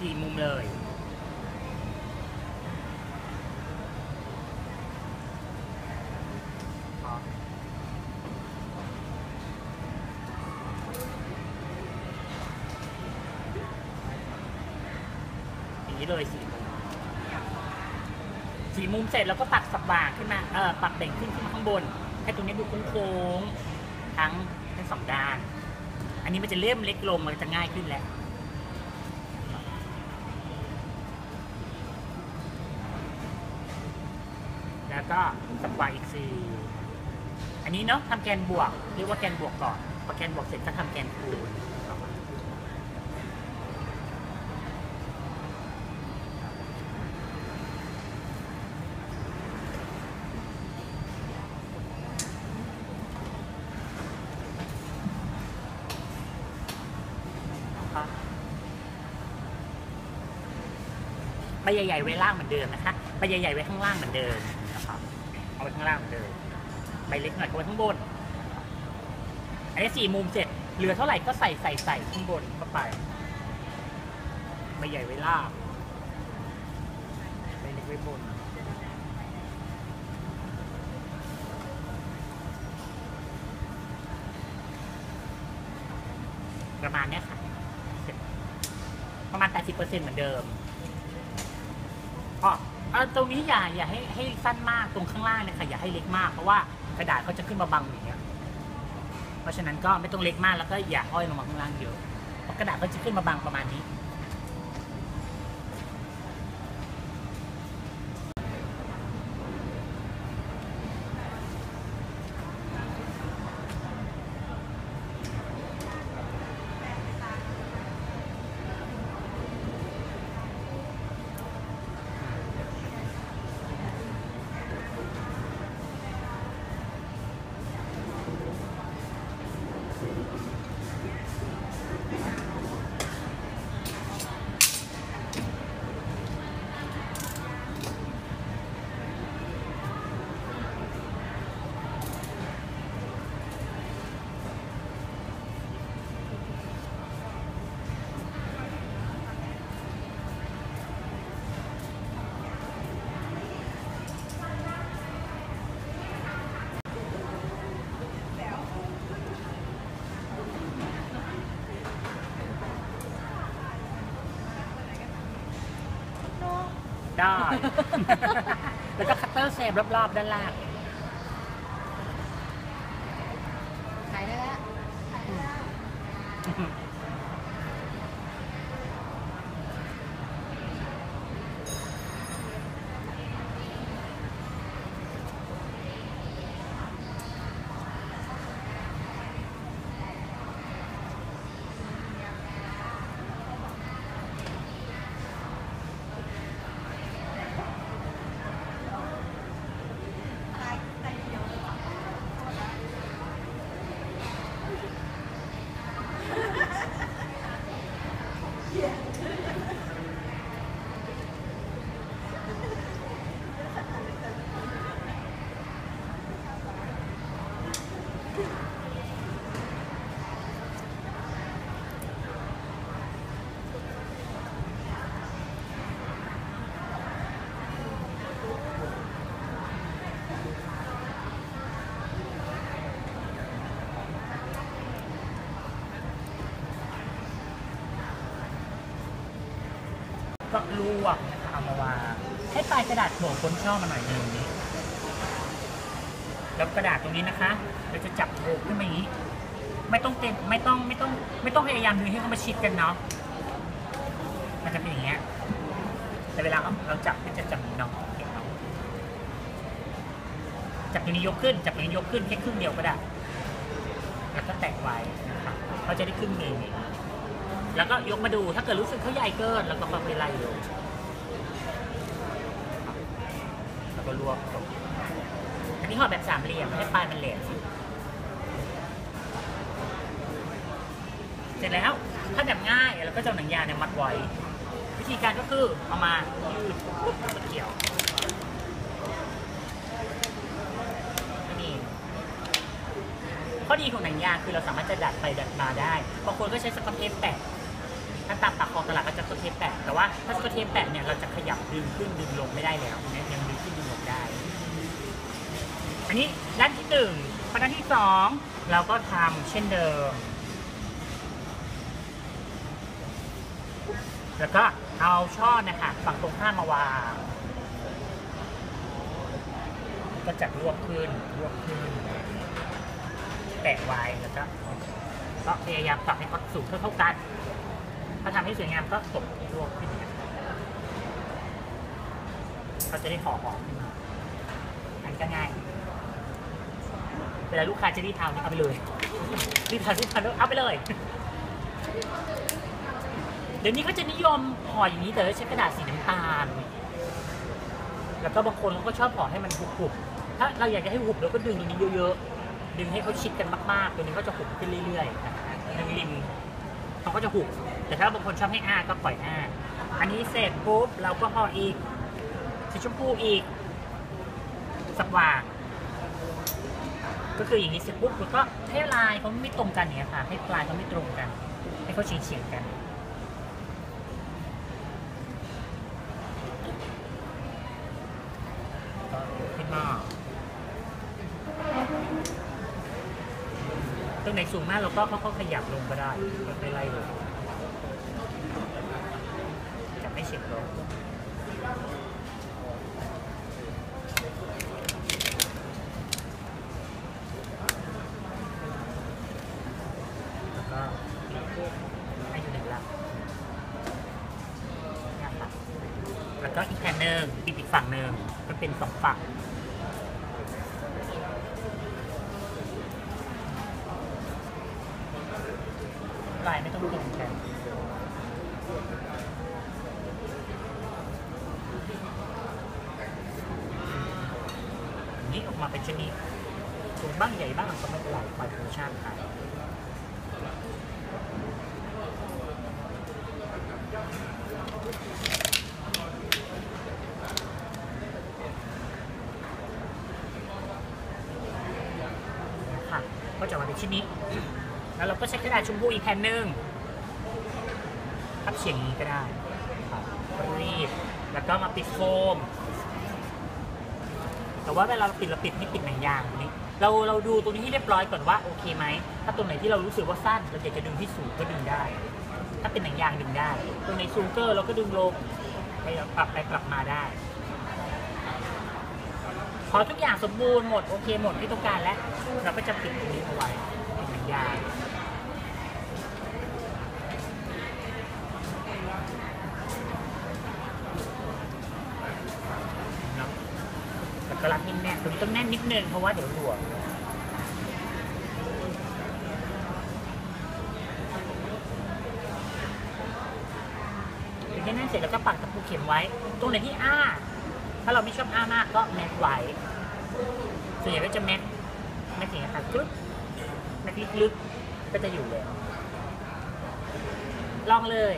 สี่มุมเลย อย่างนี้เลยสี่มุมสี่มุมเสร็จแล้วก็ปักสับบ่าขึ้นมา เออปักเบ่งขึ้นขึ้นมาข้างบน ให้ตรงนี้ดูโค้งๆทั้งทั้งสองด้าน อันนี้มันจะเล่มเล็กลงมันจะง่ายขึ้นแล้ว ก็สับบ่าอีกสี่อันนี้เนาะทำแกนบวกเรียกว่าแกนบวกก่อนพอแกนบวกเสร็จก็ทำแกนคูณต่อมาครับใบใหญ่ๆไว้ล่างเหมือนเดิมนะคะใบใหญ่ๆไว้ข้างล่างเหมือนเดิม เอาไว้ข้างล่างเหมือนเดิมใบเล็กหน่อยก็ไว้ข้างบน อันนี้สี่มุมเสร็จ เหลือเท่าไหร่ก็ใส่ใส่ใส่ข้างบนเข้าไปใบใหญ่ไว้ล่างใบเล็กไว้บน ประมาณเนี้ยค่ะ ประมาณ 80%เหมือนเดิมอ๋อ เอาตรงนี้อย่าอย่าให้ให้สั้นมากตรงข้างล่างเนี่ยค่ะอย่าให้เล็กมากเพราะว่ากระดาษเขาจะขึ้นมาบังอย่างเงี้ยเพราะฉะนั้นก็ไม่ต้องเล็กมากแล้วก็อย่าห้อยลงมาข้างล่างเยอะเพราะกระดาษก็จะขึ้นมาบังประมาณนี้ ได้ แล้วก็คัตเตอร์เซฟรอบๆด้านล่างขายได้แล้ว ก็ลวกนะคะเอามาวางให้ปลายกระดาษโผล่พ้นช่อมาหน่อยหนึงนี้แล้วกระดาษตรงนี้นะคะเราจะจับโผล่ขึ้นมาอย่างนี้ ไม่ต้องเต็มไม่ต้องไม่ต้อง ไม่ต้องพยายามดึงให้เขามาชิดกันเนาะมันจะเป็นอย่างเงี้ยแต่เวลาเราเราจับก็จะจับนี้เนาะเก็บเนาะจับตรงนี้ยกขึ้นจับตรงนี้ยกขึ้นแค่ครึ่งเดียวก็ได้แล้วก็แตะไว้นะครับเขาจะได้ครึ่งหนึ่ง แล้วก็ยกมาดูถ้าเกิดรู้สึกเขาใหญ่เกินแล้วก็ค่อยๆไล่ลงแล้วก็รวบตรงอันนี้ห่อแบบสามเหลี่ยมให้ปลายมันแหลมเสร็จแล้วถ้าแบบง่ายเราก็จะหนังยางเนี่ยมัดไว้ วิธีการก็คือเอามายืดปุ๊บแล้วก็เกี่ยวนี่ข้อดีของหนังยางคือเราสามารถจะดัดไปดัดมาได้บางคนก็ใช้สกอตเทปแปะ ถ้าตามปากคลองตลาดก็จะสกอตเทปแปะแต่ว่าถ้าสกอตเทปแปะเนี่ยเราจะขยับดึงขึ้นดึงลงไม่ได้แล้วเนี่ยยังดึงขึ้นดึงลงได้ อันนี้ด้านที่หนึ่งพอด้านที่สองเราก็ทำเช่นเดิม แล้วก็เอาช่อนะคะฝั่งตรงข้ามมาวาง ก็จัดรวบขึ้นรวบขึ้น แตะไว้แล้วก็ก็พยายามปรับให้เขาสูงเท่าเท่ากัน ถ้าทำให้สวยงามก็ตบรวบขึ้นอย่างเขาจะได้ห่อหอมขึ้นมาอันนก็ง่าย เวลาลูกค้าจะรีบทำนี่เอาไปเลยรีบทำรีบทำเอาไปเลย เดี๋ยวนี้ก็จะนิยมห่ออย่างนี้แต่ใช้กระดาษสีน้ำตาล แล้วก็บางคนเขาก็ชอบห่อให้มันหุบๆถ้าเราอยากจะให้หุบเราก็ดึงตรงนี้เยอะๆดึงให้เขาชิดกันมากๆ ตัวนี้ก็จะหุบขึ้นเรื่อยๆนะดึงริมเขาก็จะหุบ แต่ถ้าบางคนชอบให้อ้าก็ปล่อยอ้าอันนี้เสร็จปุ๊บเราก็ห่ออีกสีชมพูอีกสักวางก็คืออย่างนี้เสร็จปุ๊บแล้วก็ให้ลายเขาไม่ตรงกันเนี่ยค่ะ ให้ปลายเขาไม่ตรงกัน ให้เขาเฉียงเฉียงๆกันขึ้นหม้อตรงไหนสูงมากเราก็ค่อยๆขยับลงก็ได้ไม่ไล่ลง ก็อีกแผ่นหนึ่งปิดอีกฝั่งหนึ่งก็เป็นสองฝั่งลายไม่ต้องตรงกันนี่ออกมาเป็นชนิดสูงบ้างใหญ่บ้างก็ไม่เป็นไรปล่อยธรรมชาติไปค่ะ ก็จะมาเป็นชิ้นิดแล้วเราก็ใช้กระดาษชมพูอีกแผ่นหนึ่งทับเฉียงนี้ก็ได้ครับรีดแล้วก็มาปิดโฟม แต่ว่าเวลาเราปิดเราปิดไม่ปิดหนังยางตรงนี้ เราเราดูตรงนี้ให้เรียบร้อยก่อนว่าโอเคไหม ถ้าตรงไหนที่เรารู้สึกว่าสั้นเราอยากจะดึงที่สูงก็ดึงได้ ถ้าเป็นหนังยางดึงได้ ตรงไหนสูงเกินเราก็ดึงลงไปปรับไปปรับมาได้ พอทุกอย่างสมบูรณ์หมดโอเคหมดที่ต้องการแล้ว เราก็จะปิดตรงนี้เอาไว้เป็นหนังยางเนาะแล้วก็รัดแน่นตรงนี้ต้องแน่นนิดนึงเพราะว่าเดี๋ยวหลวมถึงแค่นั้นเสร็จแล้วก็ปักตะปูเข็มไว้ ตรงไหนที่อ้า ถ้าเราไม่ชอบอ้ามากก็แมทไว้ส่วนใหญ่ก็จะแมทแมทอย่างเงี้ยค่ะกรึ๊บแมทลึกๆก็จะอยู่เลยลองเลย